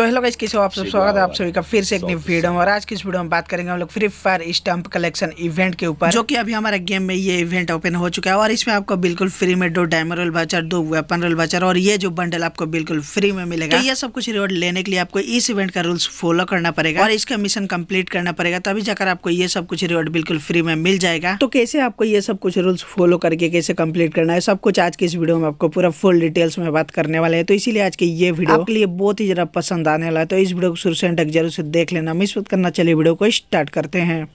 तो hello guys कैसे हो आप सब स्वागत है आप सभी का फिर से एक नई वीडियो में। और आज की इस वीडियो में बात करेंगे हम लोग free fire stump collection event के ऊपर। जो कि अभी हमारे गेम में ये इवेंट ओपन हो चुका है और इसमें आपको बिल्कुल फ्री में दो डायमंड रोल बाचर दो वेपन रोल बाचर और ये जो बंडल आपको बिल्कुल फ्री में मिलेगा। तो ये सब कुछ रिवॉर्ड लेने के लिए आपको इस इवेंट का रूल्स फॉलो करना पड़ेगा और इसका मिशन कंप्लीट करना पड़ेगा। तभी जाकर आपको ये सब कुछ रिवॉर्ड बिल्कुल फ्री में मिल जाएगा। तो कैसे आपको ये सब कुछ रूल्स फॉलो करके कैसे कंप्लीट करना है सब कुछ आज की इस वीडियो में आपको पूरा फुल डिटेल्स में बात करने वाले हैं। तो इसीलिए आज की ये वीडियो आपके लिए बहुत ही जरा पसंद आने वाला है तो इस वीडियो को शुरू से तक ज़रूर से देख लेना। मिस मत करना, चलिए वीडियो को स्टार्ट करते हैं।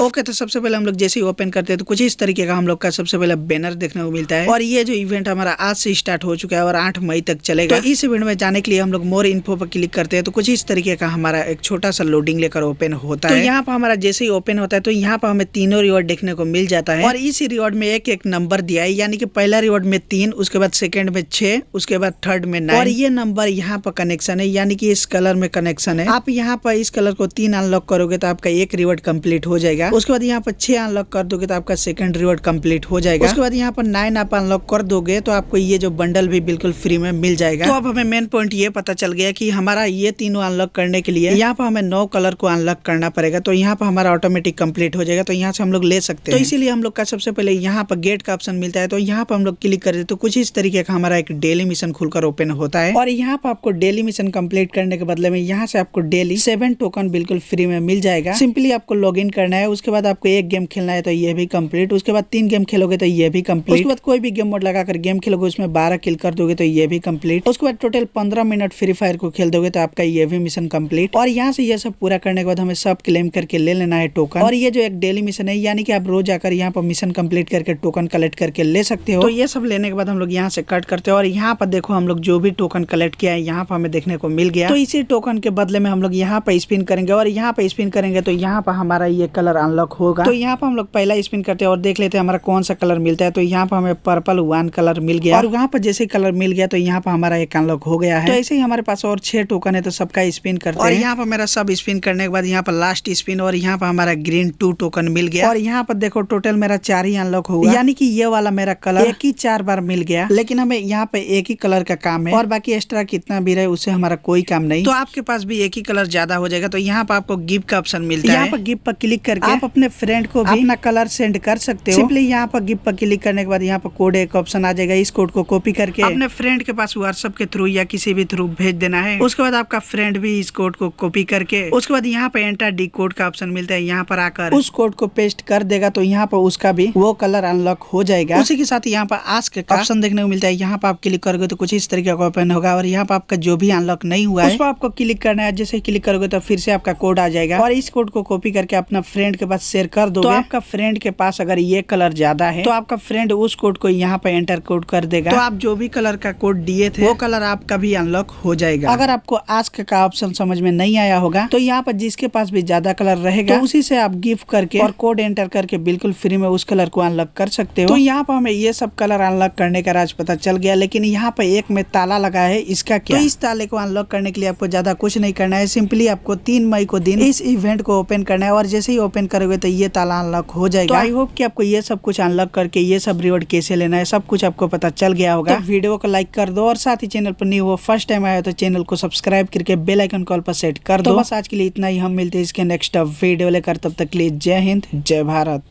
ओके तो सबसे पहले हम लोग जैसे ही ओपन करते हैं तो कुछ इस तरीके का हम लोग का सबसे पहले बैनर देखने को मिलता है। और ये जो इवेंट हमारा आज से स्टार्ट हो चुका है और आठ मई तक चलेगा। तो इस इवेंट में जाने के लिए हम लोग मोर इन्फो पर क्लिक करते हैं तो कुछ इस तरीके का हमारा एक छोटा सा लोडिंग लेकर ओपन होता तो है। यहाँ पर हमारा जैसे ही ओपन होता है तो यहाँ पर हमें तीनों रिवॉर्ड देखने को मिल जाता है। और इस रिवॉर्ड में एक एक नंबर दिया है यानी कि पहला रिवॉर्ड में तीन उसके बाद सेकंड में छह उसके बाद थर्ड में नाइन और ये नंबर यहाँ पर कनेक्शन है यानी कि इस कलर में कनेक्शन है। आप यहाँ पर इस कलर को तीन अनलॉक करोगे तो आपका एक रिवॉर्ड कंप्लीट हो जाएगा। उसके बाद यहाँ पर छह अनलॉक कर दोगे तो आपका सेकंड रिवॉर्ड कंप्लीट हो जाएगा। उसके बाद यहाँ पर नाइन आप अनलॉक कर दोगे तो आपको ये जो बंडल भी बिल्कुल फ्री में मिल जाएगा। तो अब हमें मेन पॉइंट ये पता चल गया की हमारा ये तीनों अनलॉक करने के लिए यहाँ पर हमें नौ कलर को अनलॉक करना पड़ेगा। तो यहाँ पर हमारा ऑटोमेटिक कंप्लीट हो जाएगा। तो यहाँ से हम लोग ले सकते हैं। तो इसीलिए हम लोग का सबसे पहले यहाँ पर गेट का ऑप्शन मिलता है। तो यहाँ पर हम लोग क्लिक करते तो कुछ इस तरीके का हमारा एक डेली मिशन खुलकर ओपन होता है। और यहाँ पर आपको डेली मिशन कंप्लीट करने के बदले में यहाँ से आपको डेली सेवन टोकन बिल्कुल फ्री में मिल जाएगा। सिंपली आपको लॉग इन करना है। उसके बाद आपको एक गेम खेलना है तो ये भी कंप्लीट उसके बाद तीन गेम खेलोगे तो ये भी कंप्लीट उसके बाद कोई भी गेम मोड लगाकर गेम खेलोगे, उसमें बारह किल कर दोगे तो ये भी कंप्लीट उसके बाद टोटल पंद्रह मिनट फ्री फायर को खेल दोगे तो आपका ये भी मिशन कंप्लीट और यहाँ से ये सब पूरा करने के बाद हमें सब क्लेम करके ले लेना है टोकन और ये जो एक डेली मिशन है, यानी कि आप रोज आकर यहाँ पर मिशन कंप्लीट करके टोकन कलेक्ट करके ले सकते हो। तो ये सब लेने के बाद हम लोग यहाँ से कट करते हैं। और यहाँ पर देखो हम लोग जो भी टोकन कलेक्ट किया है, यहाँ पर हमें देखने को मिल गया। तो इसी टोकन के बदले में हम लोग यहाँ पर स्पिन करेंगे। और यहाँ पर स्पिन करेंगे तो यहाँ पर हमारा ये कलर अनलॉक होगा। तो यहाँ पर हम लोग पहला स्पिन करते हैं और देख लेते हैं हमारा कौन सा कलर मिलता है। तो यहाँ पर हमें पर्पल वन कलर मिल गया। और वहाँ पर जैसे कलर मिल गया तो यहाँ पर हमारा एक अनलॉक हो गया है। तो ऐसे ही हमारे पास और छह टोकन है तो सबका स्पिन करते और यहाँ पर मेरा सब स्पिन करने के बाद यहाँ पर लास्ट स्पिन और यहाँ पर हमारा ग्रीन टू टोकन मिल गया। और यहाँ पर देखो टोटल मेरा चार ही अनलॉक हुआ यानी कि ये वाला मेरा कलर एक ही चार बार मिल गया। लेकिन हमें यहाँ पे एक ही कलर का काम है। और बाकी एक्स्ट्रा कितना भी रहे उससे हमारा कोई काम नहीं। तो आपके पास भी एक ही कलर ज़्यादा हो जाएगा तो यहाँ पर आपको गिफ्ट का ऑप्शन मिलता है। यहाँ पर गिफ्ट पर क्लिक करके आप अपने फ्रेंड को भी अपना कलर सेंड कर सकते हो। सिंपली यहाँ पर गिफ्ट पर क्लिक करने के बाद यहाँ पर कोड एक ऑप्शन आ जाएगा इस कोड को कॉपी करके। अपने फ्रेंड के पास व्हाट्सएप के थ्रू या किसी भी थ्रू भेज देना है। उसके बाद आपका फ्रेंड भी इस कोड को कॉपी करके उसके बाद यहाँ पे एंटर डी कोड का ऑप्शन मिलता है यहाँ पर आकर। उस कोड को पेस्ट कर देगा तो यहाँ पर उसका भी वो कलर अनलॉक हो जाएगा। उसी के साथ यहाँ पर आस्क का ऑप्शन देखने को मिलता है। यहाँ पर आप क्लिक करोगे तो कुछ इस तरीके का ओपन होगा और यहाँ पर आपका जो भी अनलॉक नहीं हुआ है। उस पर आपको क्लिक करना है। जैसे क्लिक करोगे तो फिर से आपका कोड आ जाएगा। और इस कोड को कॉपी करके अपना फ्रेंड के पास शेयर कर दो तो आपका फ्रेंड के पास अगर ये कलर ज़्यादा है तो आपका फ्रेंड उस कोड को यहाँ पे एंटर कोड कर देगा। तो आप जो भी कलर का कोड दिए थे वो कलर आपका भी अनलॉक हो जाएगा। अगर आपको आस्क का ऑप्शन समझ में नहीं आया होगा तो यहाँ पर जिसके पास भी ज़्यादा कलर रहेगा तो उसी से आप गिफ्ट करके और कोड एंटर करके बिल्कुल फ्री में उस कलर को अनलॉक कर सकते हो। तो यहाँ पर हमें ये सब कलर अनलॉक करने का राज पता चल गया लेकिन यहाँ पे एक में ताला लगा है इसका क्या? तो इस ताले को अनलॉक करने के लिए आपको ज़्यादा कुछ नहीं करना है सिंपली आपको तीन मई को दिन इस इवेंट को ओपन करना है और जैसे ही ओपन करोगे तो ये ताला अनलॉक हो जाएगा। आई होप कि आपको ये सब कुछ अनलॉक करके ये सब रिवॉर्ड कैसे लेना है सब कुछ आपको पता चल गया होगा। तो वीडियो को लाइक कर दो और साथ ही चैनल पर नहीं हुआ फ़र्स्ट टाइम आया तो चैनल को सब्सक्राइब करके बेल आइकन कॉल पर सेट कर दो। तो बस आज के लिए इतना ही। हम मिलते हैं इसके नेक्स्ट वीडियो लेकर। तब तक लिए जय हिंद जय भारत।